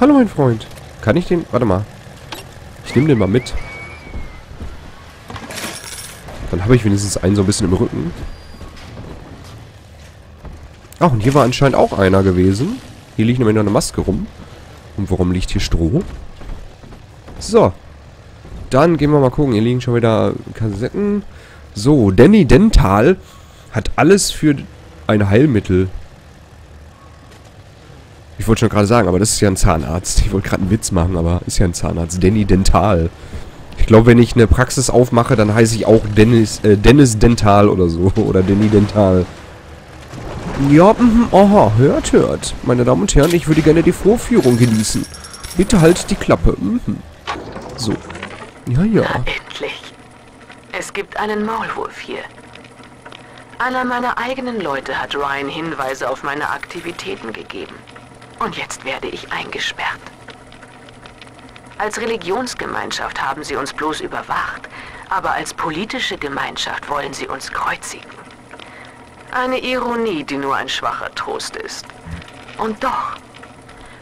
Hallo, mein Freund. Kann ich den... Warte mal. Ich nehme den mal mit. Dann habe ich wenigstens einen so ein bisschen im Rücken. Ach, und hier war anscheinend auch einer gewesen. Hier liegt nämlich noch eine Maske rum. Und warum liegt hier Stroh? So. Dann gehen wir mal gucken. Hier liegen schon wieder Kassetten. So, Danny Dental hat alles für ein Heilmittel. Ich wollte schon gerade sagen, aber das ist ja ein Zahnarzt. Ich wollte gerade einen Witz machen, aber ist ja ein Zahnarzt. Danny Dental. Ich glaube, wenn ich eine Praxis aufmache, dann heiße ich auch Dennis, äh, Dennis Dental oder so. Oder Danny Dental. Ja, mhm, aha, hört, hört. Meine Damen und Herren, ich würde gerne die Vorführung genießen. Bitte halt die Klappe. Mhm. So. Ja, ja. Endlich. Es gibt einen Maulwurf hier. Einer meiner eigenen Leute hat Ryan Hinweise auf meine Aktivitäten gegeben. Und jetzt werde ich eingesperrt. Als Religionsgemeinschaft haben sie uns bloß überwacht, aber als politische Gemeinschaft wollen sie uns kreuzigen. Eine Ironie, die nur ein schwacher Trost ist. Und doch,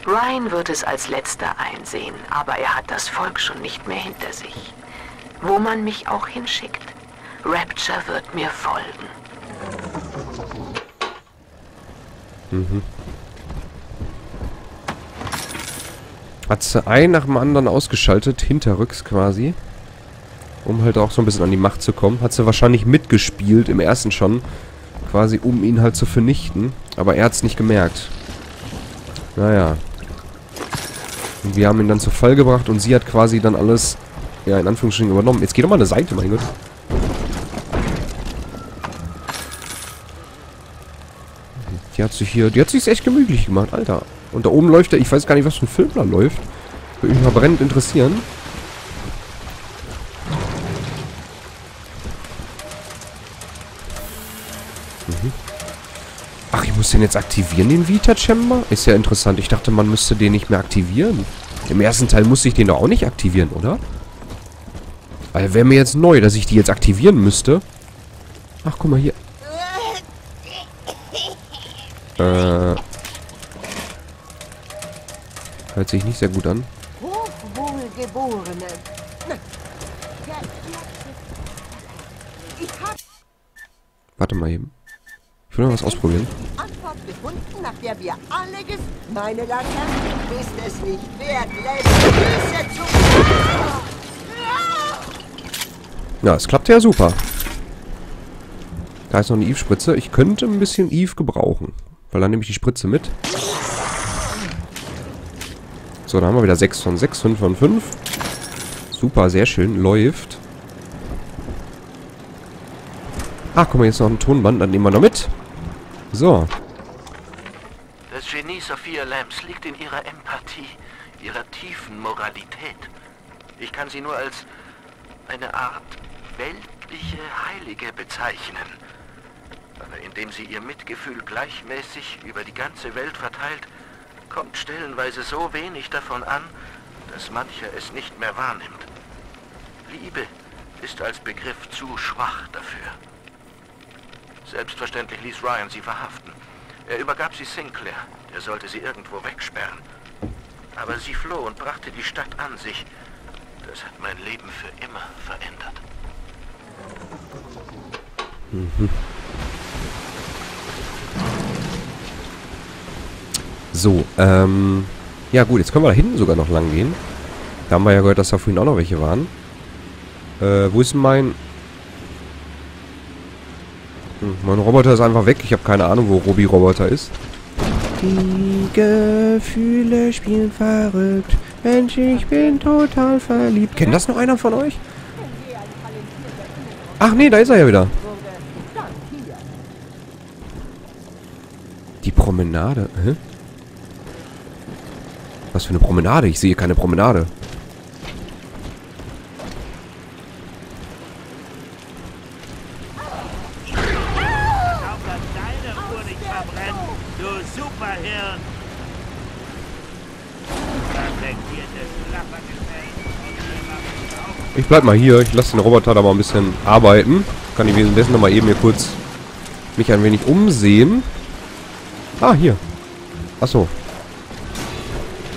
Ryan wird es als letzter einsehen, aber er hat das Volk schon nicht mehr hinter sich. Wo man mich auch hinschickt, Rapture wird mir folgen. Mhm. Hat sie einen nach dem anderen ausgeschaltet, hinterrücks quasi. Um halt auch so ein bisschen an die Macht zu kommen. Hat sie wahrscheinlich mitgespielt, im ersten schon. Quasi, um ihn halt zu vernichten. Aber er hat es nicht gemerkt. Naja. Und wir haben ihn dann zu Fall gebracht und sie hat quasi dann alles, ja, in Anführungsstrichen übernommen. Jetzt geht doch mal eine Seite, mein Gott. Die hat sich hier, die hat sich echt gemütlich gemacht, Alter. Und da oben läuft er, ich weiß gar nicht, was für ein Film da läuft. Würde mich mal brennend interessieren. Mhm. Ach, ich muss den jetzt aktivieren, den Vita-Chamber? Ist ja interessant. Ich dachte, man müsste den nicht mehr aktivieren. Im ersten Teil musste ich den doch auch nicht aktivieren, oder? Weil wäre mir jetzt neu, dass ich die jetzt aktivieren müsste. Ach, guck mal hier. Äh. Hört sich nicht sehr gut an. Hochwohlgeborene. Warte mal eben. Ich will mal was ausprobieren. Antwort gefunden, nach der wir alle ges... Meine Laternen ist es nicht wert, Leute. zu... Ja, es klappt ja super. Da ist noch eine Eve-Spritze. Ich könnte ein bisschen Eve gebrauchen. Weil dann nehme ich die Spritze mit. So, dann haben wir wieder 6 von 6, 5 von 5. Super, sehr schön. Läuft. Ach, guck mal, jetzt noch ein Tonband. Dann nehmen wir noch mit. So. Das Genie Sophia Lambs liegt in ihrer Empathie, ihrer tiefen Moralität. Ich kann sie nur als eine Art weltliche Heilige bezeichnen. Aber indem sie ihr Mitgefühl gleichmäßig über die ganze Welt verteilt, kommt stellenweise so wenig davon an, dass mancher es nicht mehr wahrnimmt. Liebe ist als Begriff zu schwach dafür. Selbstverständlich ließ Ryan sie verhaften. Er übergab sie Sinclair. Er sollte sie irgendwo wegsperren. Aber sie floh und brachte die Stadt an sich. Das hat mein Leben für immer verändert. So, ähm... Ja gut, jetzt können wir da hinten sogar noch lang gehen. Da haben wir ja gehört, dass da vorhin auch noch welche waren. Äh, wo ist denn mein... Hm, mein Roboter ist einfach weg. Ich habe keine Ahnung, wo Robi-Roboter ist. Die Gefühle spielen verrückt. Mensch, ich bin total verliebt. Kennt das noch einer von euch? Ach nee, da ist er ja wieder. Die Promenade. Hä? Was für eine Promenade? Ich sehe keine Promenade. Ich bleib mal hier. Ich lasse den Roboter da mal ein bisschen arbeiten. Kann ich währenddessen noch mal eben hier kurz mich ein wenig umsehen. Ah, hier. Achso.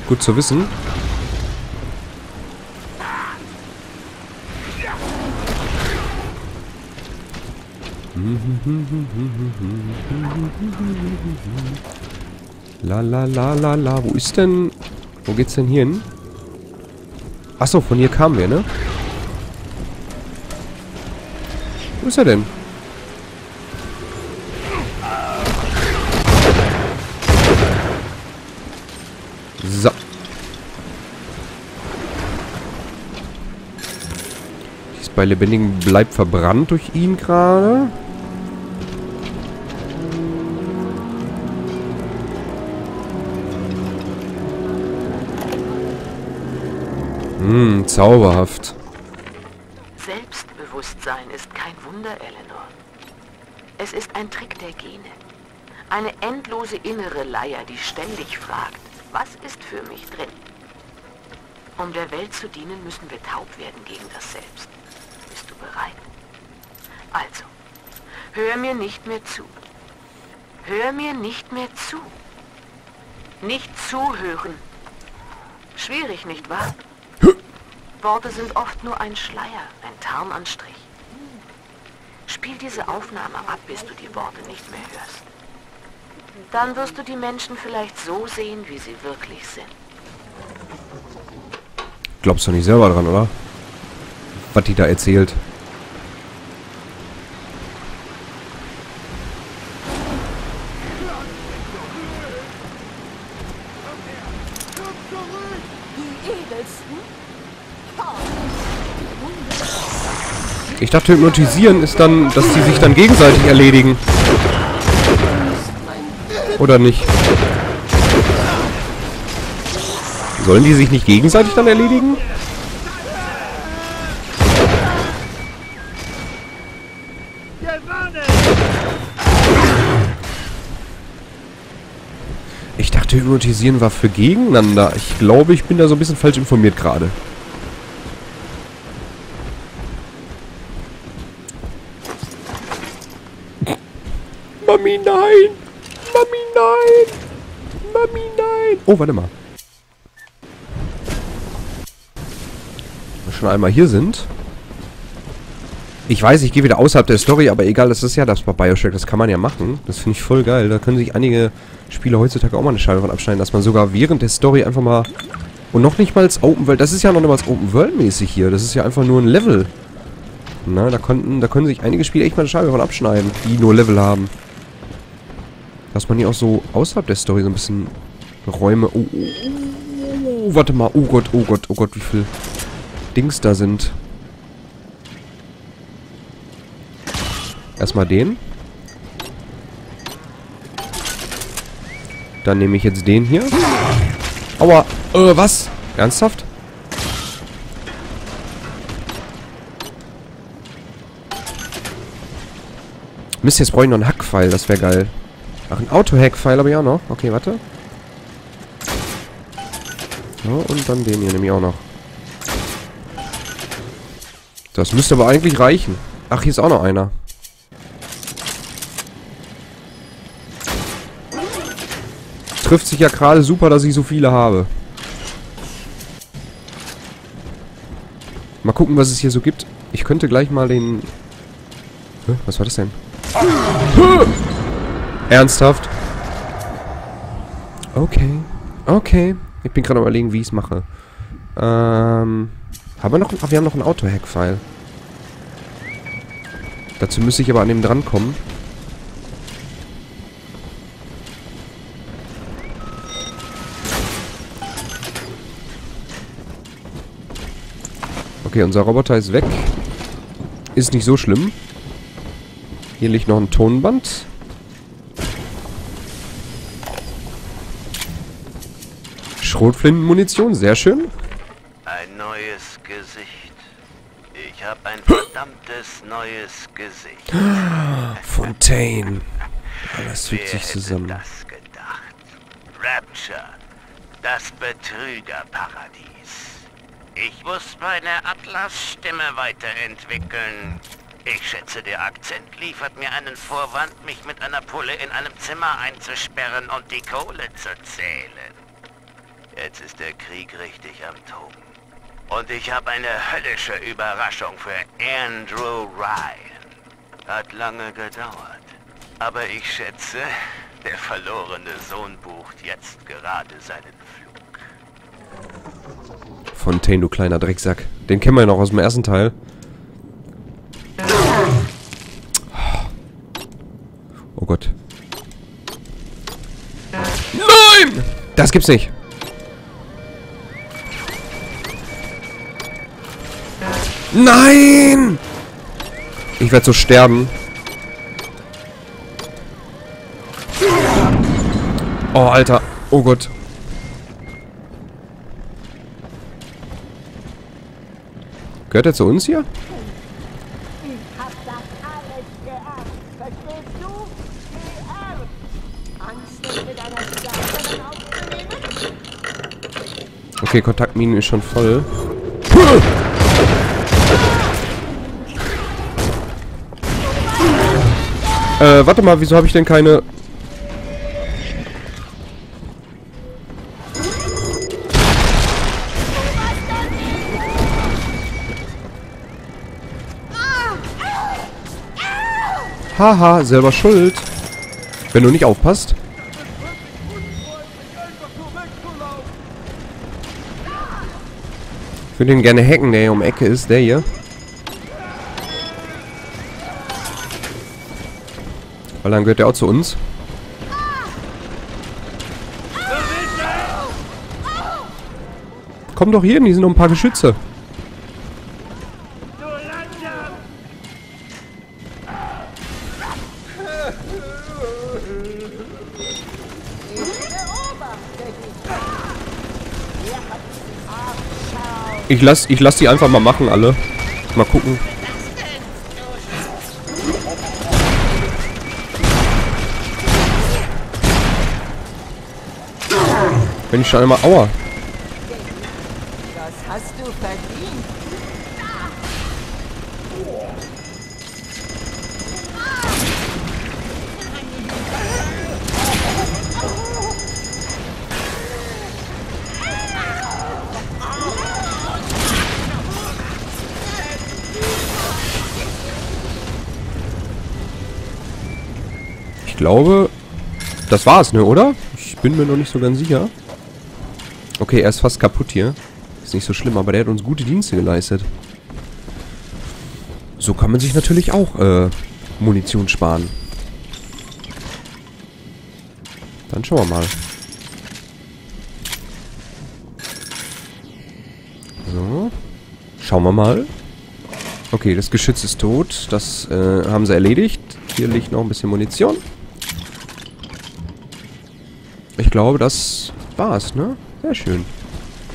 Gut zu wissen. La la la la la. Wo ist denn... Wo geht's denn hier hin? Achso, von hier kamen wir, ne? Wo ist er denn? Bei lebendigem bleibt verbrannt durch ihn gerade. Hm, zauberhaft. Selbstbewusstsein ist kein Wunder, Eleanor. Es ist ein Trick der Gene. Eine endlose innere Leier, die ständig fragt, was ist für mich drin? Um der Welt zu dienen, müssen wir taub werden gegen das Selbst. Bereit? Also, hör mir nicht mehr zu. Hör mir nicht mehr zu. Nicht zuhören. Schwierig, nicht wahr? Worte sind oft nur ein Schleier, ein Tarnanstrich. Spiel diese Aufnahme ab, bis du die Worte nicht mehr hörst. Dann wirst du die Menschen vielleicht so sehen, wie sie wirklich sind. Glaubst du nicht selber dran, oder? Was die da erzählt. Dachte, hypnotisieren ist dann, dass die sich dann gegenseitig erledigen. Oder nicht? Sollen die sich nicht gegenseitig dann erledigen? Ich dachte, hypnotisieren war für gegeneinander. Ich glaube, ich bin da so ein bisschen falsch informiert gerade. Mami, nein! Mami, nein! Mami, nein! Oh, warte mal. Schon einmal hier sind. Ich weiß, ich gehe wieder außerhalb der Story, aber egal, das ist ja das bei Bioshock, das kann man ja machen. Das finde ich voll geil. Da können sich einige Spieler heutzutage auch mal eine Scheibe von abschneiden, dass man sogar während der Story einfach mal... Und noch nicht mal als Open World, das ist ja noch nicht mal als Open World mäßig hier. Das ist ja einfach nur ein Level. Na, da konnten, da können sich einige Spieler echt mal eine Scheibe von abschneiden, die nur Level haben. Dass man hier auch so außerhalb der Story so ein bisschen Räume... Oh, oh, oh, oh, warte mal. Oh Gott, oh Gott, oh Gott, wie viel Dings da sind. Erstmal den. Dann nehme ich jetzt den hier. Aua. Äh, was? Ernsthaft? Mist, jetzt brauche ich noch einen Hackpfeil. Das wäre geil. Ach, ein Auto-Hack-Pfeil habe ich auch noch. Okay, warte. So, und dann den hier nehme ich auch noch. Das müsste aber eigentlich reichen. Ach, hier ist auch noch einer. Trifft sich ja gerade super, dass ich so viele habe. Mal gucken, was es hier so gibt. Ich könnte gleich mal den... Was war das denn? Ernsthaft? Okay. Okay. Ich bin gerade überlegen, wie ich es mache. Ähm... Haben wir noch... Ach, wir haben noch einen Auto-Hack-File. Dazu müsste ich aber an dem drankommen. Okay, unser Roboter ist weg. Ist nicht so schlimm. Hier liegt noch ein Tonband. Schrotflintenmunition, sehr schön. Ein neues Gesicht. Ich habe ein verdammtes neues Gesicht. Fontaine. Alles fügt sich zusammen. das gedacht? Rapture. Das Betrügerparadies. Ich muss meine Atlas-Stimme weiterentwickeln. Ich schätze, der Akzent liefert mir einen Vorwand, mich mit einer Pulle in einem Zimmer einzusperren und die Kohle zu zählen. Jetzt ist der Krieg richtig am Toben. Und ich habe eine höllische Überraschung für Andrew Ryan. Hat lange gedauert. Aber ich schätze, der verlorene Sohn bucht jetzt gerade seinen Flug. Fontaine, du kleiner Drecksack. Den kennen wir ja noch aus dem ersten Teil. Oh Gott. Nein! Das gibt's nicht. Nein! Ich werde so sterben. Oh, Alter. Oh Gott. Gehört er zu uns hier? Okay, Kontaktminen ist schon voll. Äh, warte mal, wieso habe ich denn keine... Haha, selber schuld. Wenn du nicht aufpasst. Ich würde ihn gerne hacken, der hier um Ecke ist. Der hier. Weil dann gehört der auch zu uns. Komm doch hier hin, hier sind noch ein paar Geschütze. Ich lass, ich lass die einfach mal machen, alle. Mal gucken. Wenn ich schon einmal... Aua. Das hast du verdient. Ich glaube... Das war's, ne, oder? Ich bin mir noch nicht so ganz sicher. Okay, er ist fast kaputt hier. Ist nicht so schlimm, aber der hat uns gute Dienste geleistet. So kann man sich natürlich auch äh, Munition sparen. Dann schauen wir mal. So. Schauen wir mal. Okay, das Geschütz ist tot. Das äh, haben sie erledigt. Hier liegt noch ein bisschen Munition. Ich glaube, das war's, ne? Sehr schön.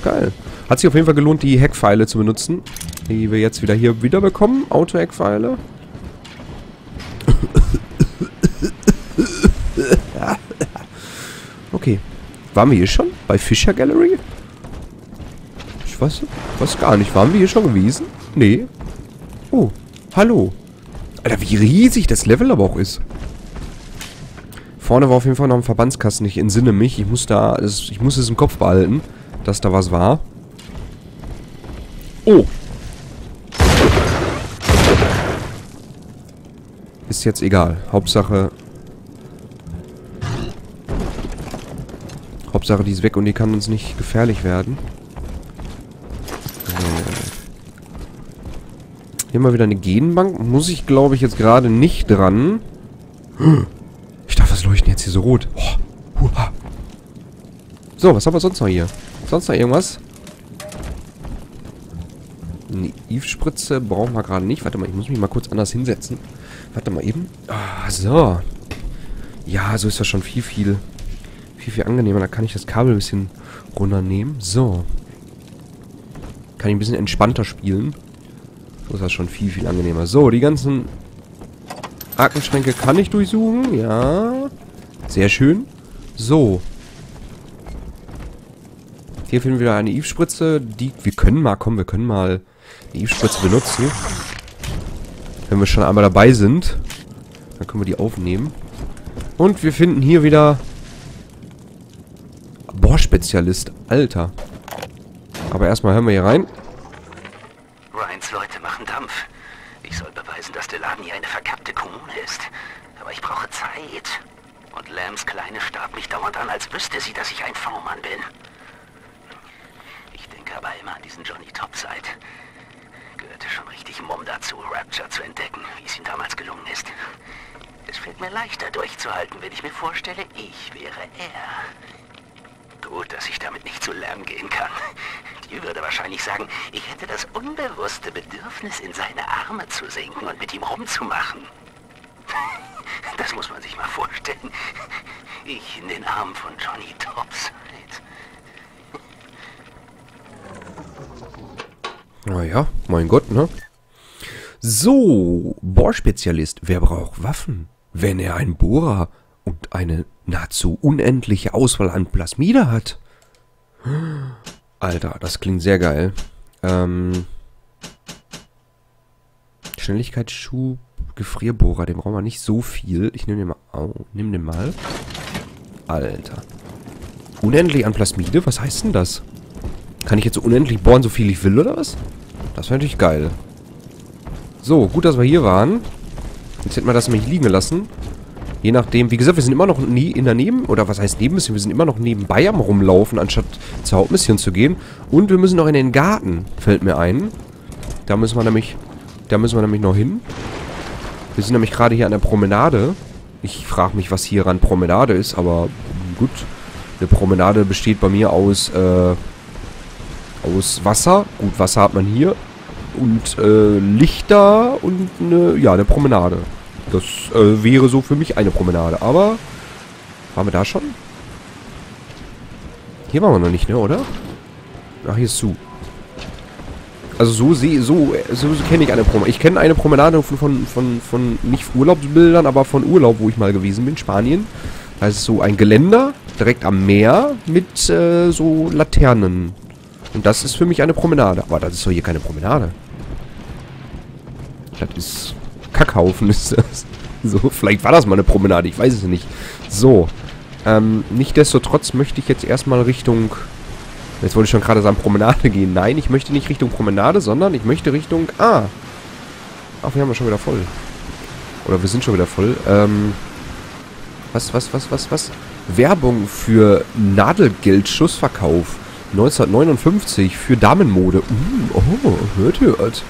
Geil. Hat sich auf jeden Fall gelohnt, die Heckpfeile zu benutzen. Die wir jetzt wieder hier wieder bekommen. Auto-Heckpfeile. okay. Waren wir hier schon? Bei Fischer Gallery? Ich weiß, weiß gar nicht. Waren wir hier schon gewesen? Nee. Oh. Hallo. Alter, wie riesig das Level aber auch ist. Vorne war auf jeden Fall noch ein Verbandskasten. Ich entsinne mich. Ich muss da, ich muss es im Kopf behalten, dass da was war. Oh. Ist jetzt egal. Hauptsache... Hauptsache, die ist weg und die kann uns nicht gefährlich werden. Hier mal wieder eine Genbank. Muss ich, glaube ich, jetzt gerade nicht dran. Ich dachte, was leuchten jetzt hier so rot? Oh, huha. So, was haben wir sonst noch hier? Sonst noch irgendwas? Eine Eve-Spritze brauchen wir gerade nicht. Warte mal, ich muss mich mal kurz anders hinsetzen. Warte mal eben. Ah, so. Ja, so ist das schon viel, viel, viel, viel angenehmer. Da kann ich das Kabel ein bisschen runternehmen. So. Kann ich ein bisschen entspannter spielen. So ist das schon viel, viel angenehmer. So, die ganzen Aktenschränke kann ich durchsuchen. Ja. Sehr schön. So. Hier finden wir eine Eve-Spritze. Die, wir können mal, komm, wir können mal die Eve-Spritze benutzen. Wenn wir schon einmal dabei sind, dann können wir die aufnehmen. Und wir finden hier wieder... Bohrspezialist. Alter. Aber erstmal hören wir hier rein. Ryans Leute machen Dampf. Ich soll beweisen, dass Delani eine verkappte Kommune ist. Aber ich brauche Zeit. Lambs Kleine starrt mich dauernd an, als wüsste sie, dass ich ein V-Mann bin. Ich denke aber immer an diesen Johnny Topside. Gehörte schon richtig Mumm dazu, Rapture zu entdecken, wie es ihm damals gelungen ist. Es fällt mir leichter durchzuhalten, wenn ich mir vorstelle, ich wäre er. Gut, dass ich damit nicht zu Lärm gehen kann. Die würde wahrscheinlich sagen, ich hätte das unbewusste Bedürfnis, in seine Arme zu sinken und mit ihm rumzumachen. Das muss man sich mal vorstellen. Ich in den Armen von Johnny Topside. Naja, mein Gott, ne? So, Bohrspezialist. Wer braucht Waffen, wenn er einen Bohrer und eine nahezu unendliche Auswahl an Plasmide hat? Alter, das klingt sehr geil. Ähm, Schnelligkeitsschub, Gefrierbohrer, den brauchen wir nicht so viel. Ich nehme den mal. Oh, nimm den mal. Alter. Unendlich an Plasmide? Was heißt denn das? Kann ich jetzt so unendlich bohren, so viel ich will, oder was? Das wäre natürlich geil. So, gut, dass wir hier waren. Jetzt hätten wir das nämlich liegen lassen. Je nachdem, wie gesagt, wir sind immer noch nie in der Neben... Oder was heißt Nebenmission? Wir sind immer noch nebenbei am Rumlaufen, anstatt zur Hauptmission zu gehen. Und wir müssen noch in den Garten, fällt mir ein. Da müssen wir nämlich... Da müssen wir nämlich noch hin. Wir sind nämlich gerade hier an der Promenade. Ich frage mich, was hier an Promenade ist, aber gut. Eine Promenade besteht bei mir aus, äh, aus Wasser. Gut, Wasser hat man hier. Und äh, Lichter und eine, ja, eine Promenade. Das äh, wäre so für mich eine Promenade. Aber, waren wir da schon? Hier waren wir noch nicht, ne, oder? Ach, hier ist zu. Also so sehe so, so, so kenne ich eine Promenade. Ich kenne eine Promenade von, von, von, von nicht Urlaubsbildern, aber von Urlaub, wo ich mal gewesen bin, Spanien. Da ist so ein Geländer direkt am Meer mit äh, so Laternen. Und das ist für mich eine Promenade. Aber das ist doch hier keine Promenade. Das ist Kackhaufen ist das. So, vielleicht war das mal eine Promenade, ich weiß es nicht. So, ähm, nichtsdestotrotz möchte ich jetzt erstmal Richtung... Jetzt wollte ich schon gerade sagen Promenade gehen. Nein, ich möchte nicht Richtung Promenade, sondern ich möchte Richtung... Ah. Ach, wir haben ja schon wieder voll. Oder wir sind schon wieder voll. Ähm... Was, was, was, was, was? Werbung für Nadelgeldschussverkauf. 1959 für Damenmode. Uh, oh, hört, hört.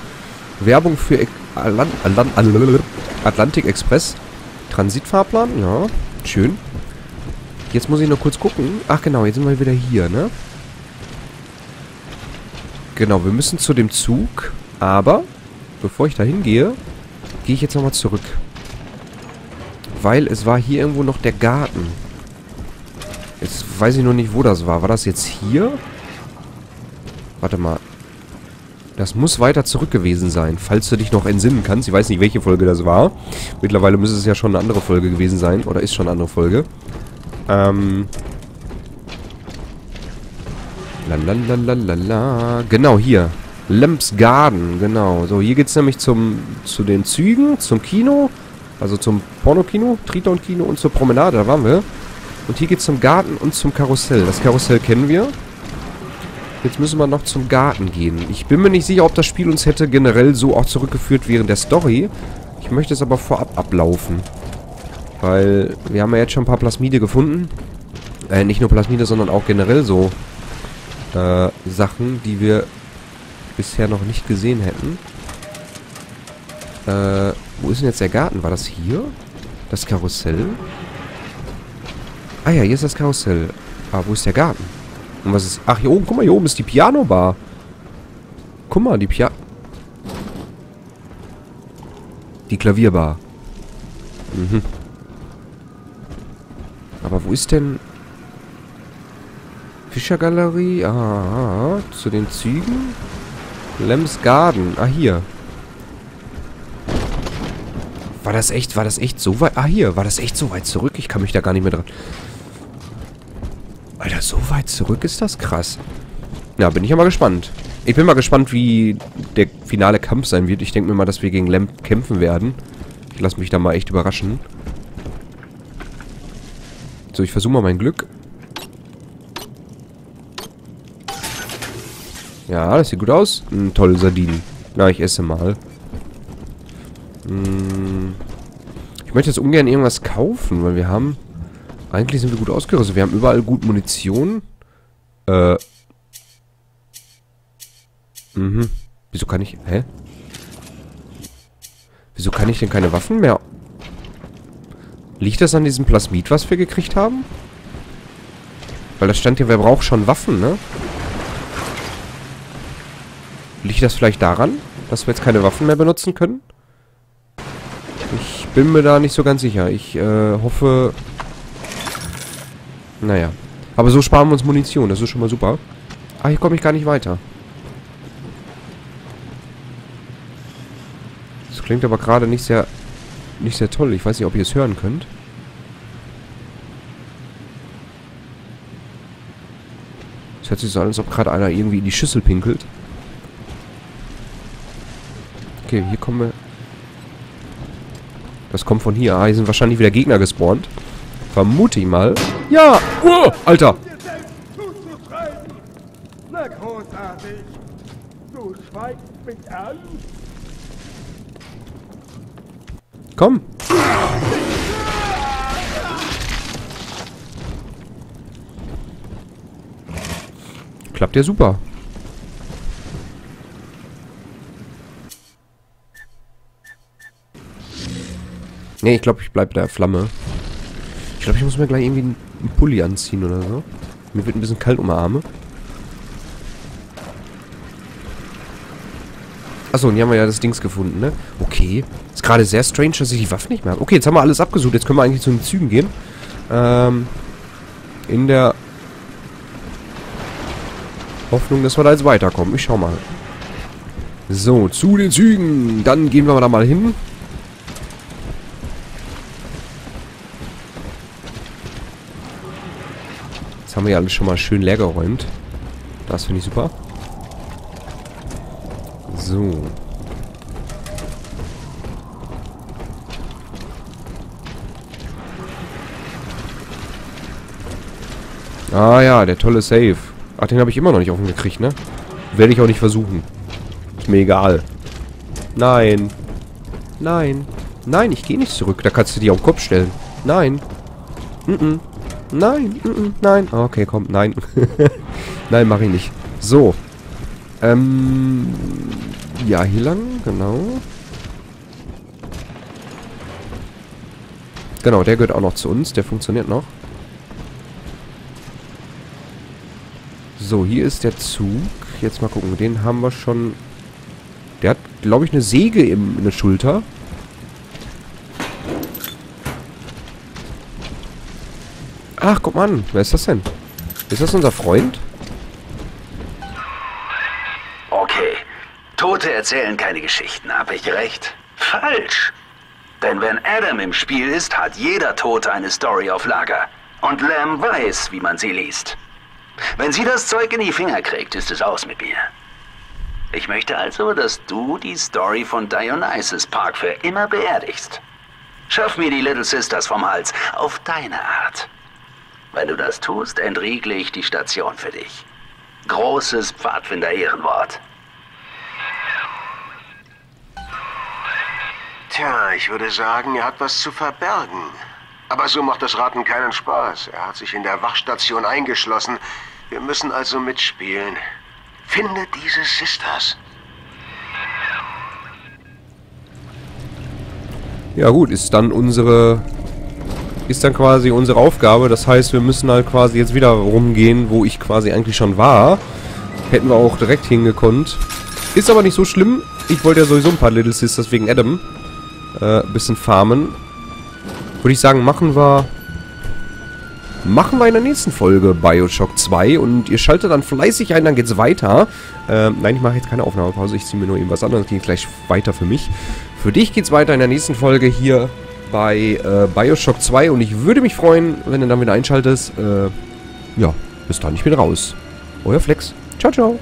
Werbung für Atlant Atlant Atlantik Express. Transitfahrplan, ja. Schön. Jetzt muss ich nur kurz gucken. Ach genau, jetzt sind wir wieder hier, ne? Genau, wir müssen zu dem Zug. Aber, bevor ich da hingehe, gehe ich jetzt nochmal zurück. Weil es war hier irgendwo noch der Garten. Jetzt weiß ich nur nicht, wo das war. War das jetzt hier? Warte mal. Das muss weiter zurück gewesen sein, falls du dich noch entsinnen kannst. Ich weiß nicht, welche Folge das war. Mittlerweile müsste es ja schon eine andere Folge gewesen sein. Oder ist schon eine andere Folge. Ähm. Lalalala. Genau, hier. Lamps Garden, genau. So, hier geht es nämlich zum, zu den Zügen, zum Kino. Also zum Pornokino, Triton-Kino und zur Promenade, da waren wir. Und hier geht es zum Garten und zum Karussell. Das Karussell kennen wir. Jetzt müssen wir noch zum Garten gehen. Ich bin mir nicht sicher, ob das Spiel uns hätte generell so auch zurückgeführt während der Story. Ich möchte es aber vorab ablaufen. Weil wir haben ja jetzt schon ein paar Plasmide gefunden. Äh, nicht nur Plasmide, sondern auch generell so äh, Sachen, die wir bisher noch nicht gesehen hätten. Äh, wo ist denn jetzt der Garten? War das hier? Das Karussell? Ah ja, hier ist das Karussell. Aber wo ist der Garten? Und was ist... Ach, hier oben, guck mal, hier oben ist die Piano-Bar. Guck mal, die Pia... Die Klavierbar. Mhm. Aber wo ist denn... Fischergalerie? Ah, zu den Zügen? Lems Garden. Ah, hier. War das echt, war das echt so weit... Ah, hier, war das echt so weit zurück? Ich kann mich da gar nicht mehr dran... Alter, so weit zurück ist das krass. Ja, bin ich ja mal gespannt. Ich bin mal gespannt, wie der finale Kampf sein wird. Ich denke mir mal, dass wir gegen Lamp kämpfen werden. Ich lasse mich da mal echt überraschen. So, ich versuche mal mein Glück. Ja, das sieht gut aus. Hm, tolle Sardinen. Na, ich esse mal. Hm, ich möchte jetzt ungern irgendwas kaufen, weil wir haben... Eigentlich sind wir gut ausgerüstet. Wir haben überall gut Munition. Äh. Mhm. Wieso kann ich... Hä? Wieso kann ich denn keine Waffen mehr... Liegt das an diesem Plasmid, was wir gekriegt haben? Weil da stand ja, wer braucht schon Waffen, ne? Liegt das vielleicht daran, dass wir jetzt keine Waffen mehr benutzen können? Ich bin mir da nicht so ganz sicher. Ich äh, hoffe... Naja. Aber so sparen wir uns Munition. Das ist schon mal super. Ah, hier komme ich gar nicht weiter. Das klingt aber gerade nicht sehr... Nicht sehr toll. Ich weiß nicht, ob ihr es hören könnt. Es hört sich so an, als ob gerade einer irgendwie in die Schüssel pinkelt. Okay, hier kommen wir... Das kommt von hier. Ah, hier sind wahrscheinlich wieder Gegner gespawnt. Vermute ich mal. Ja! Oh, Alter! Komm! Klappt ja super. Nee, ich glaube, ich bleib der Flamme. Ich glaube, ich muss mir gleich irgendwie einen Pulli anziehen oder so. Mir wird ein bisschen kalt um die Arme. Achso, und hier haben wir ja das Dings gefunden, ne? Okay. Ist gerade sehr strange, dass ich die Waffe nicht mehr habe. Okay, jetzt haben wir alles abgesucht. Jetzt können wir eigentlich zu den Zügen gehen. Ähm, in der Hoffnung, dass wir da jetzt weiterkommen. Ich schau mal. So, zu den Zügen. Dann gehen wir da mal hin. Haben wir ja alles schon mal schön leer geräumt. Das finde ich super. So. Ah ja, der tolle Save. Ach, den habe ich immer noch nicht offen gekriegt, ne? Werde ich auch nicht versuchen. Ist mir egal. Nein. Nein. Nein, ich gehe nicht zurück. Da kannst du dich auf den Kopf stellen. Nein. Mm -mm. Nein. Mm -mm. Nein. Okay, komm. Nein. Nein, mache ich nicht. So. Ähm. Ja, hier lang. Genau. Genau, der gehört auch noch zu uns. Der funktioniert noch. So, hier ist der Zug. Jetzt mal gucken. Den haben wir schon... Der hat, glaube ich, eine Säge in der Schulter. Ach, guck mal an. Wer ist das denn? Ist das unser Freund? Okay. Tote erzählen keine Geschichten, habe ich recht? Falsch. Denn wenn Adam im Spiel ist, hat jeder Tote eine Story auf Lager. Und Lamb weiß, wie man sie liest. Wenn sie das Zeug in die Finger kriegt, ist es aus mit mir. Ich möchte also, dass du die Story von Dionysus Park für immer beerdigst. Schaff mir die Little Sisters vom Hals, auf deine Art. Wenn du das tust, entriegle ich die Station für dich. Großes Pfadfinder-Ehrenwort. Tja, ich würde sagen, er hat was zu verbergen. Aber so macht das Raten keinen Spaß. Er hat sich in der Wachstation eingeschlossen. Wir müssen also mitspielen. Finde diese Sisters. Ja gut, ist dann unsere... Ist dann quasi unsere Aufgabe. Das heißt, wir müssen halt quasi jetzt wieder rumgehen, wo ich quasi eigentlich schon war. Hätten wir auch direkt hingekonnt. Ist aber nicht so schlimm. Ich wollte ja sowieso ein paar Little Sisters wegen Adam. Äh, bisschen farmen. Würde ich sagen, machen wir... Machen wir in der nächsten Folge Bioshock 2 und ihr schaltet dann fleißig ein, dann geht's weiter. Ähm, nein, ich mache jetzt keine Aufnahmepause, ich ziehe mir nur irgendwas an, dann geht gleich weiter für mich. Für dich geht's weiter in der nächsten Folge hier bei äh, Bioshock 2 und ich würde mich freuen, wenn du dann wieder einschaltest. Äh, ja, bis dann, ich bin raus. Euer Flex. Ciao, ciao.